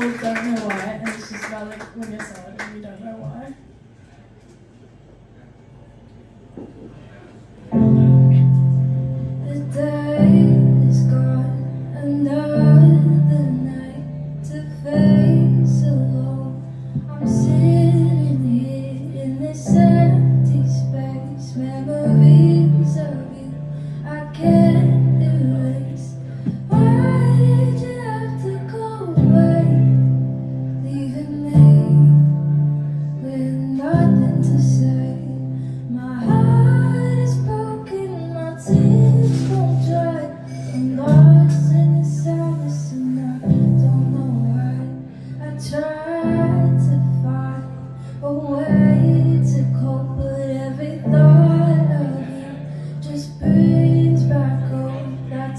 don't know why, and it's just about like when you're sad and you don't know why.